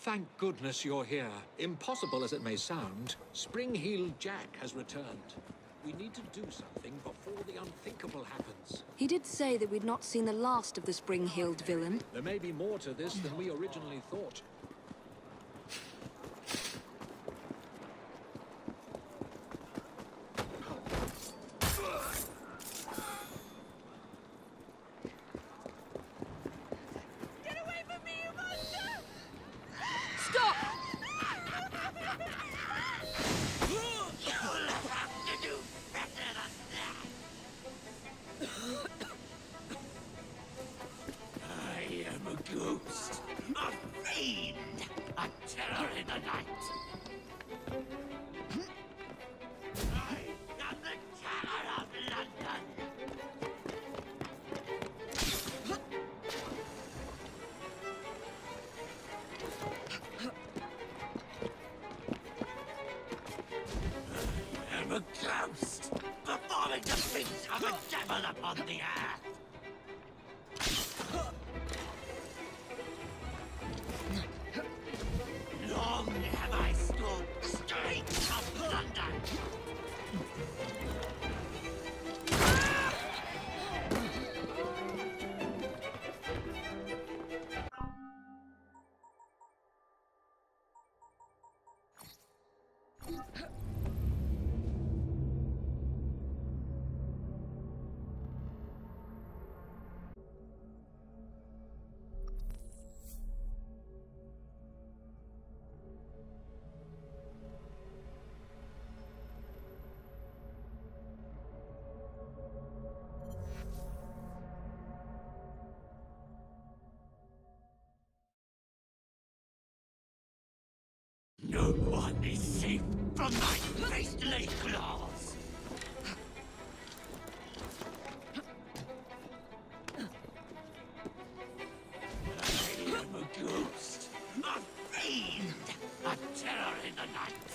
Thank goodness you're here. Impossible as it may sound, Spring-Heeled Jack has returned. We need to do something before the unthinkable happens. He did say that we'd not seen the last of the spring-heeled ah, villain. There may be more to this than we originally thought. Upon the earth. One is safe from my beastly claws. I am a ghost, a fiend, a terror in the night.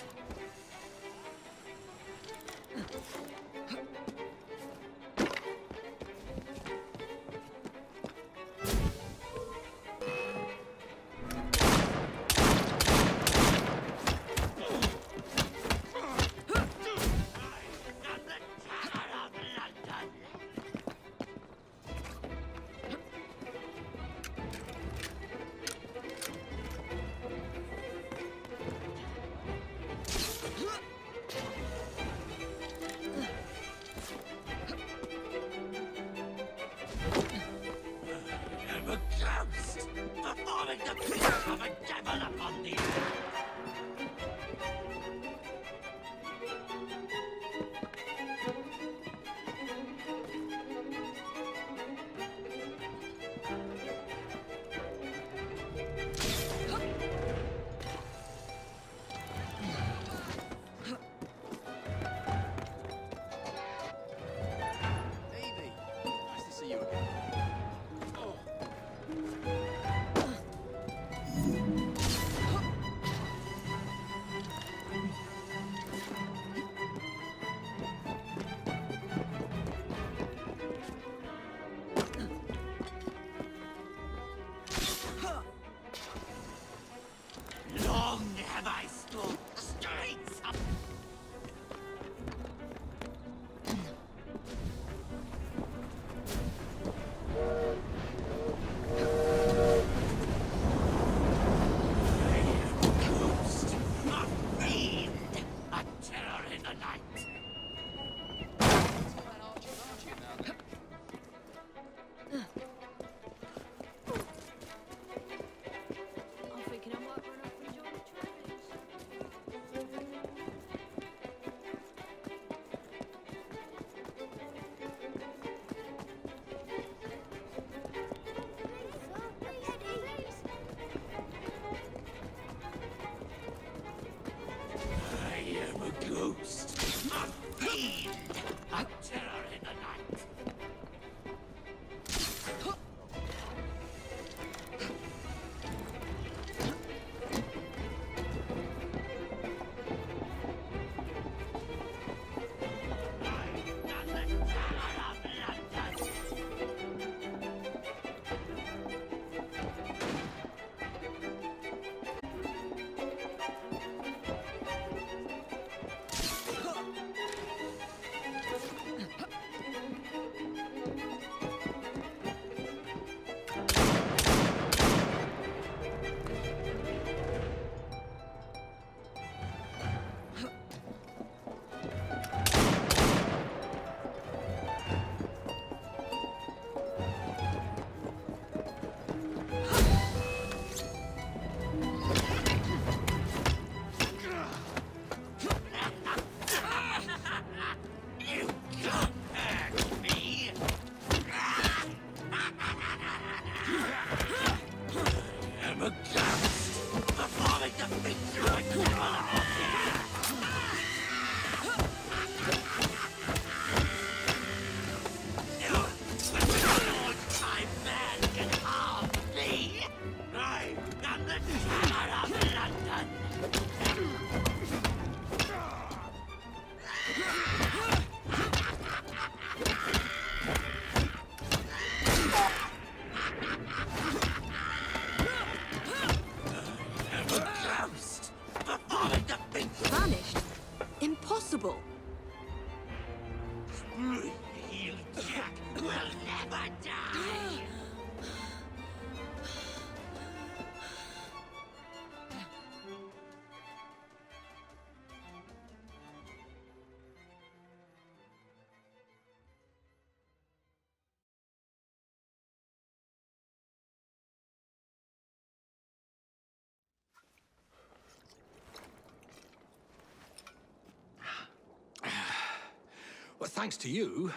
Thanks to you,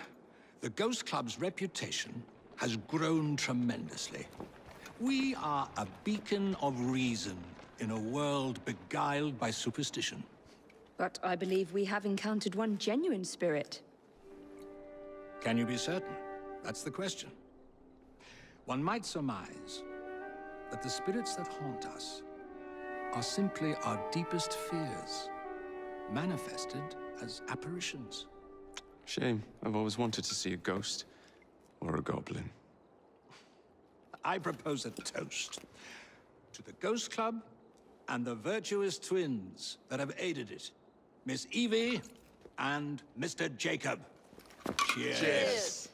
the Ghost Club's reputation has grown tremendously. We are a beacon of reason in a world beguiled by superstition. But I believe we have encountered one genuine spirit. Can you be certain? That's the question. One might surmise that the spirits that haunt us are simply our deepest fears, manifested as apparitions. Shame. I've always wanted to see a ghost. Or a goblin. I propose a toast to the Ghost Club and the virtuous twins that have aided it. Miss Evie and Mr. Jacob. Cheers. Cheers.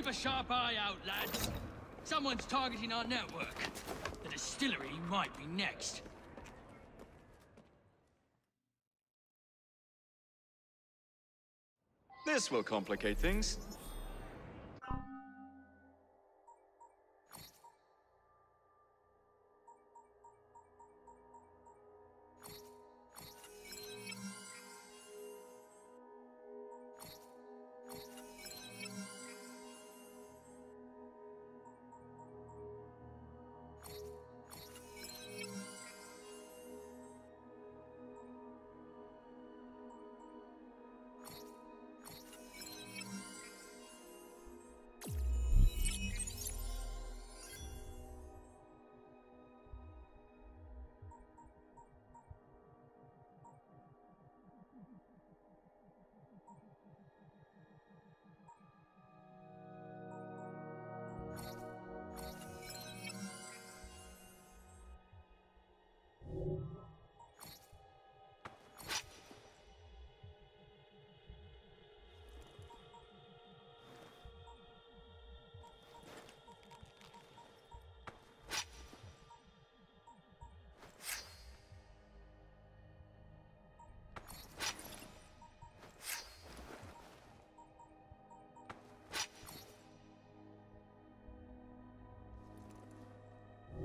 Keep a sharp eye out, lads. Someone's targeting our network. The distillery might be next. This will complicate things.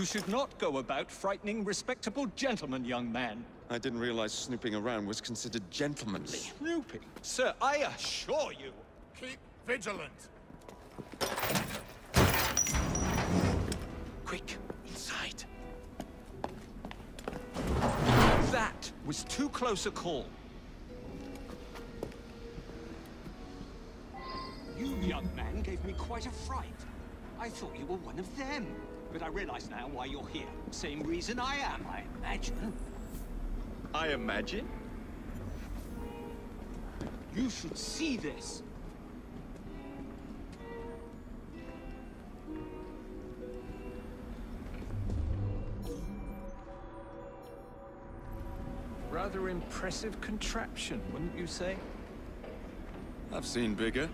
You should not go about frightening respectable gentlemen, young man. I didn't realize snooping around was considered gentlemanly. Snooping? Sir, I assure you. Keep vigilant. Quick, inside. That was too close a call. You, young man, gave me quite a fright. I thought you were one of them. But I realize now why you're here. Same reason I am, I imagine. I imagine? You should see this. Rather impressive contraption, wouldn't you say? I've seen bigger.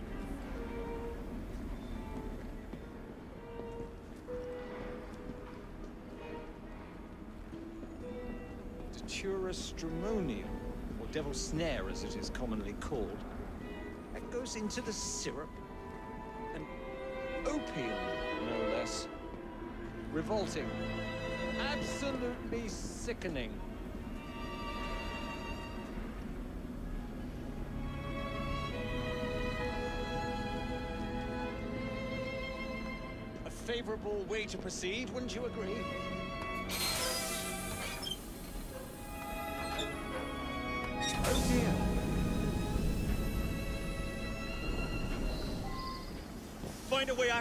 Stramonium, or devil's snare as it is commonly called. That goes into the syrup. And opium, no less. Revolting. Absolutely sickening. A favorable way to proceed, wouldn't you agree?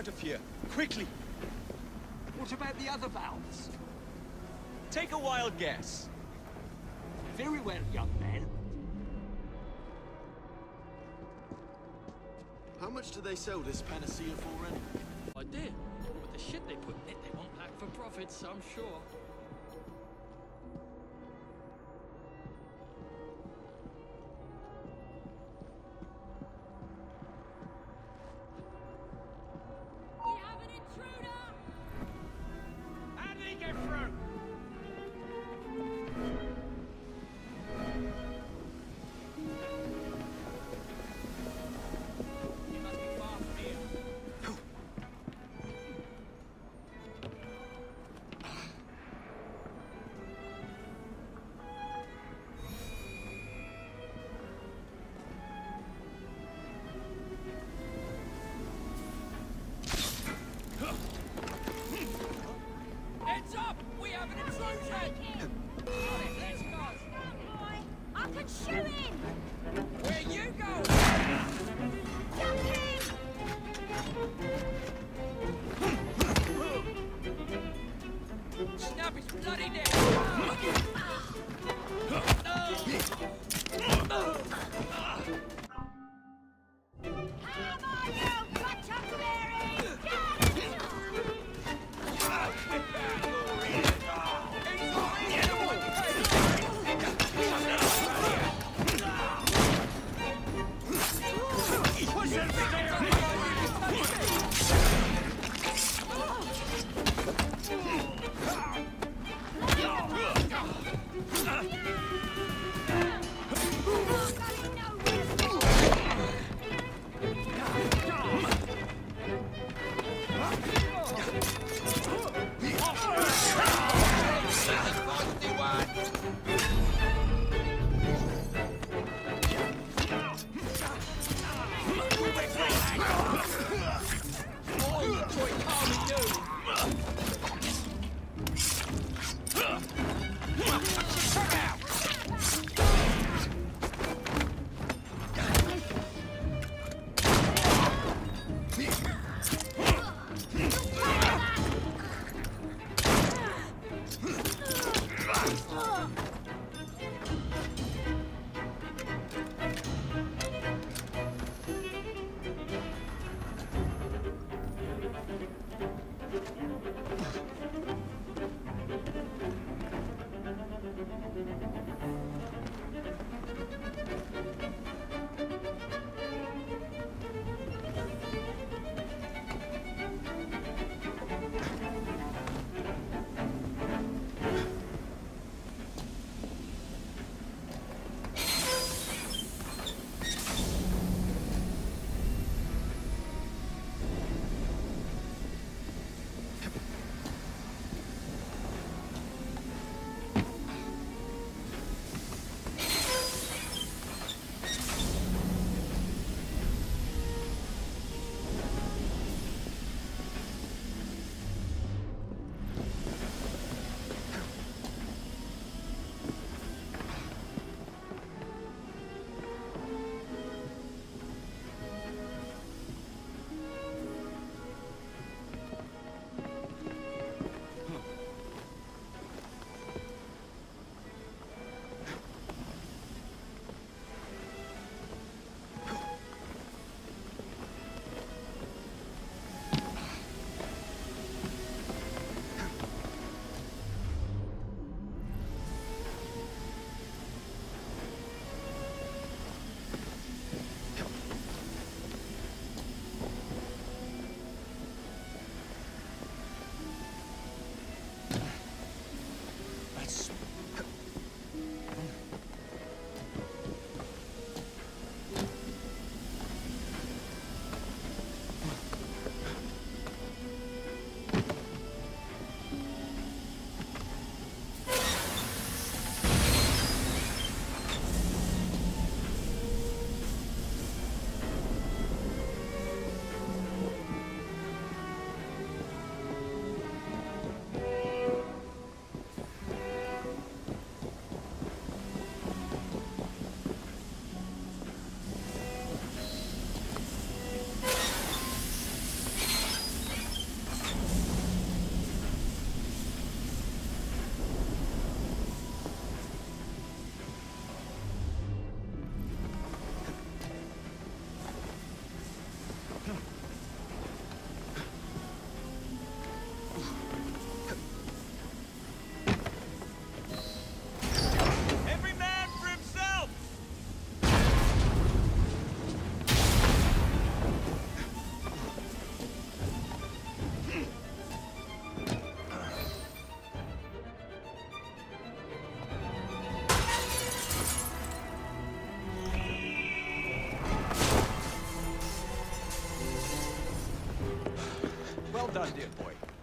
Out of here, quickly. What about the other valves? Take a wild guess. Very well, young man. How much do they sell this panacea for, anyway? I did. With the shit they put in it, they want that for profits, I'm sure.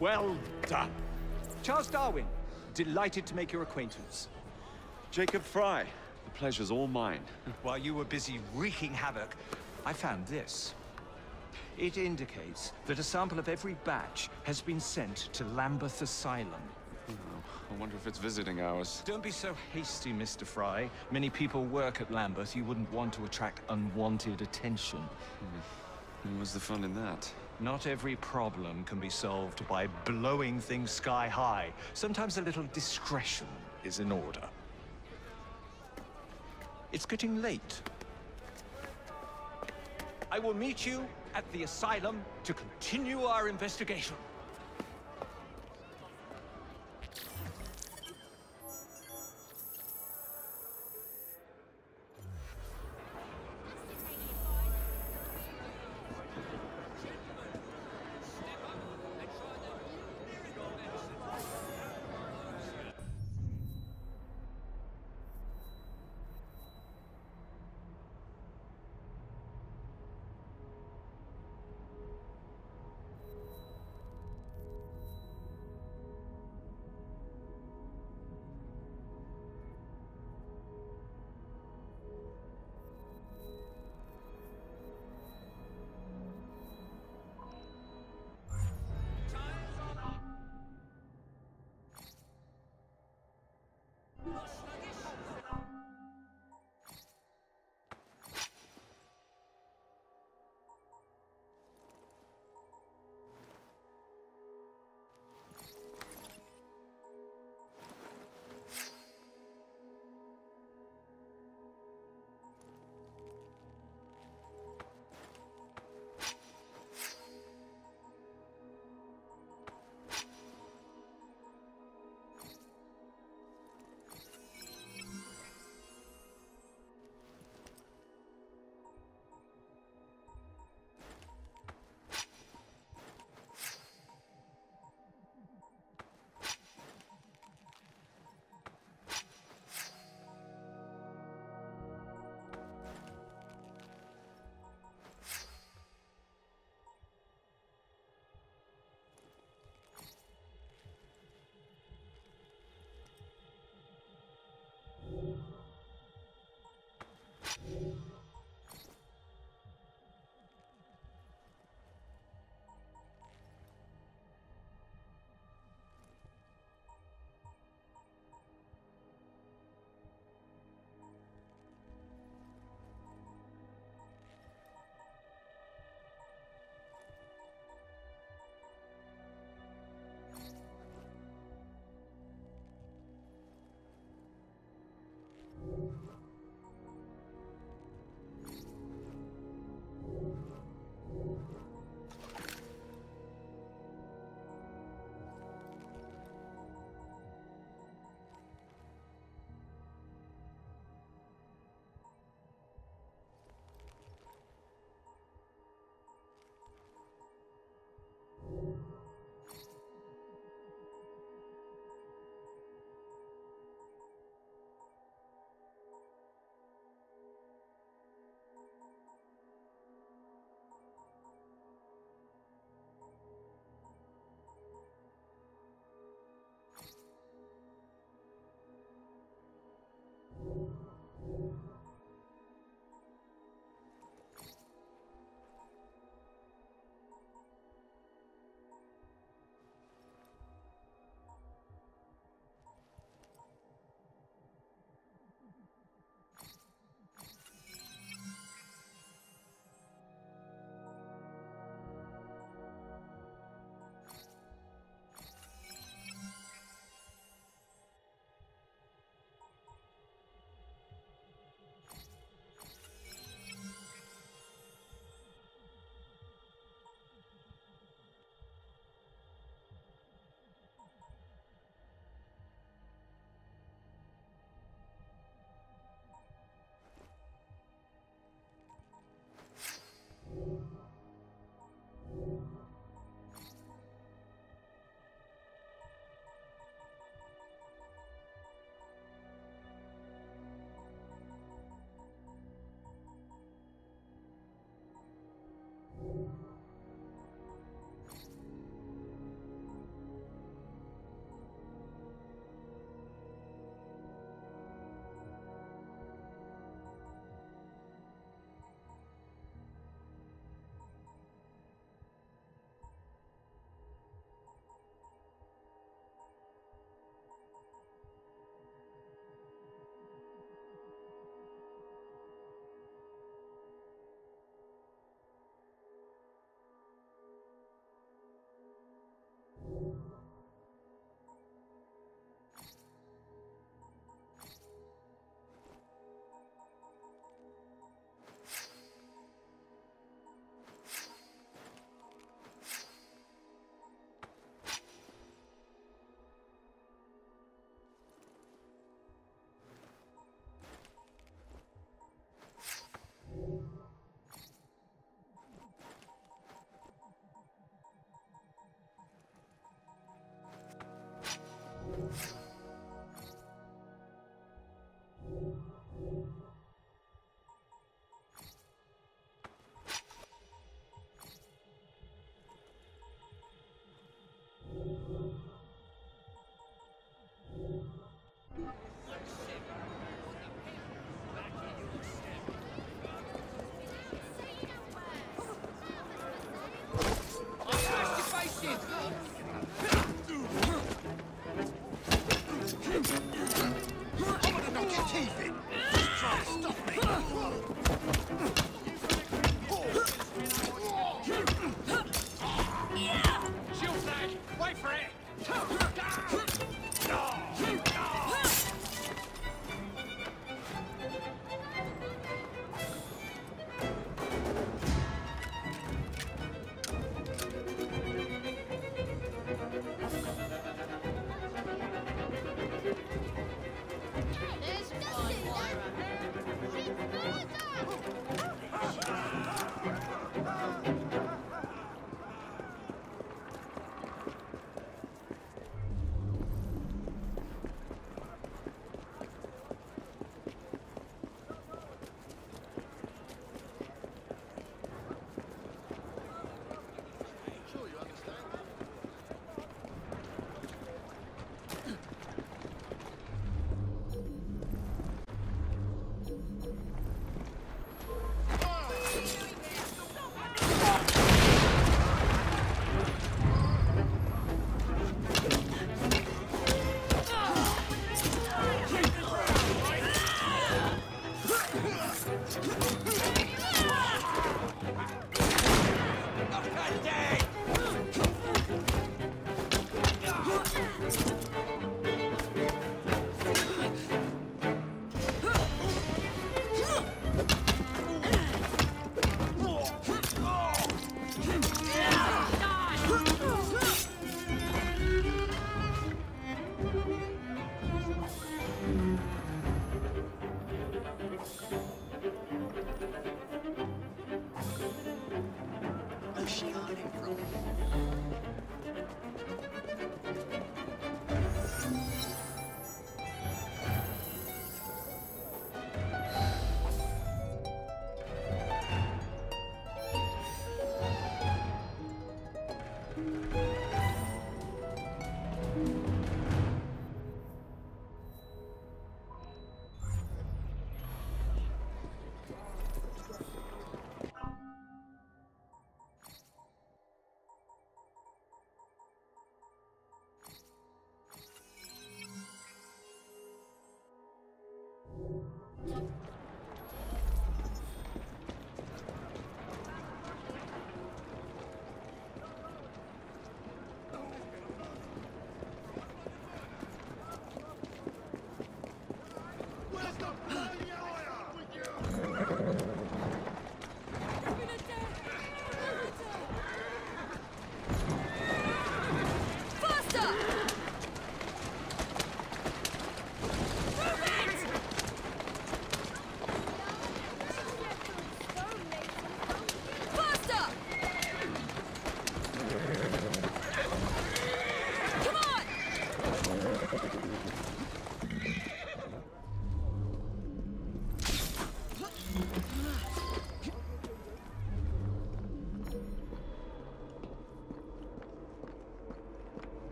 Well done. Charles Darwin, delighted to make your acquaintance. Jacob Frye. The pleasure's all mine. While you were busy wreaking havoc, I found this. It indicates that a sample of every batch has been sent to Lambeth Asylum. Oh, I wonder if it's visiting hours. Don't be so hasty, Mr. Frye. Many people work at Lambeth. You wouldn't want to attract unwanted attention. Hmm. And What's the fun in that? Not every problem can be solved by blowing things sky high. Sometimes a little discretion is in order. It's getting late. I will meet you at the asylum to continue our investigation.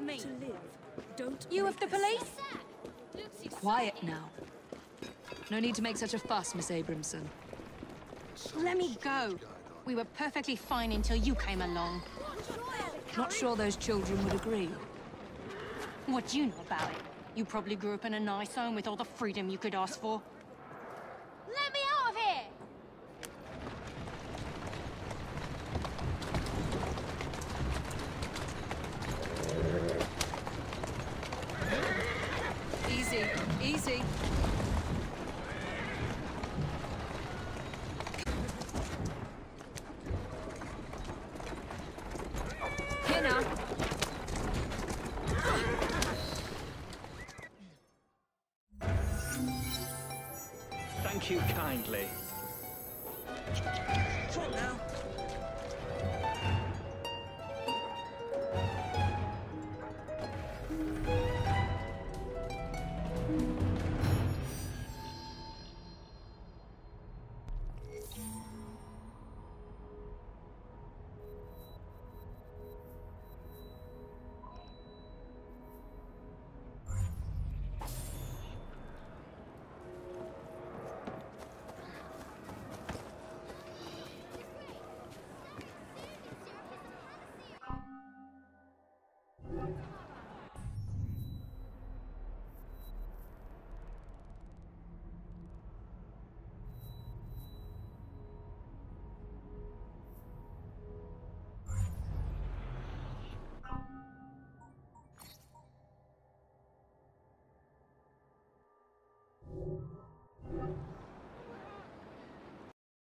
Me! To live, don't You of the police? Quiet now. No need to make such a fuss, Miss Abramson. Let me go. We were perfectly fine until you came along. Not sure those children would agree. What do you know about it? You probably grew up in a nice home with all the freedom you could ask for. Let me out of here! Easy. Here now. Thank you kindly.